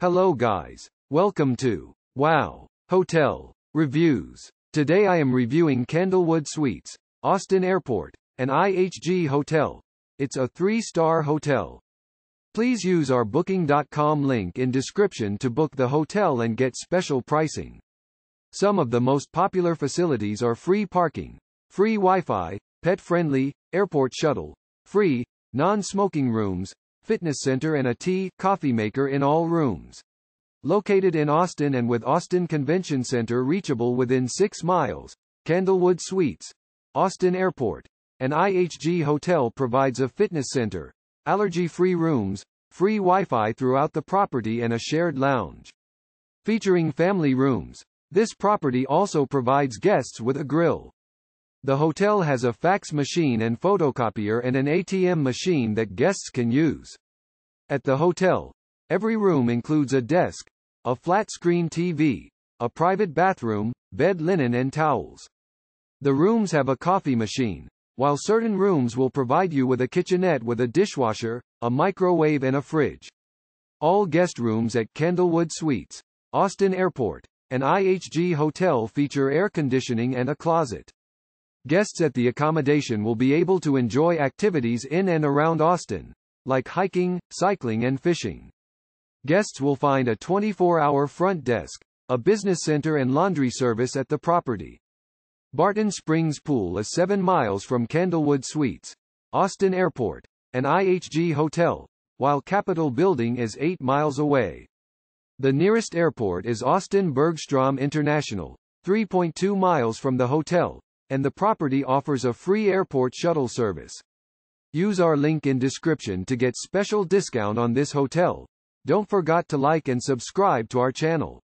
Hello guys. Welcome to Wow Hotel Reviews. Today I am reviewing Candlewood Suites, Austin Airport, an IHG hotel. It's a three-star hotel. Please use our booking.com link in description to book the hotel and get special pricing. Some of the most popular facilities are free parking, free Wi-Fi, pet-friendly, airport shuttle, free, non-smoking rooms, fitness center and a tea, coffee maker in all rooms. Located in Austin and with Austin Convention Center reachable within 6 miles, Candlewood Suites, Austin Airport, an IHG hotel provides a fitness center, allergy-free rooms, free Wi-Fi throughout the property and a shared lounge. Featuring family rooms, this property also provides guests with a grill. The hotel has a fax machine and photocopier and an ATM machine that guests can use. At the hotel, every room includes a desk, a flat-screen TV, a private bathroom, bed linen and towels. The rooms have a coffee machine, while certain rooms will provide you with a kitchenette with a dishwasher, a microwave and a fridge. All guest rooms at Candlewood Suites, Austin Airport, an IHG hotel feature air conditioning and a closet. Guests at the accommodation will be able to enjoy activities in and around Austin, like hiking, cycling and fishing. Guests will find a 24-hour front desk, a business center and laundry service at the property. Barton Springs Pool is 7 miles from Candlewood Suites, Austin Airport, an IHG hotel, while Capitol Building is 8 miles away. The nearest airport is Austin Bergstrom International, 3.2 miles from the hotel, and the property offers a free airport shuttle service. Use our link in description to get special discount on this hotel. Don't forget to like and subscribe to our channel.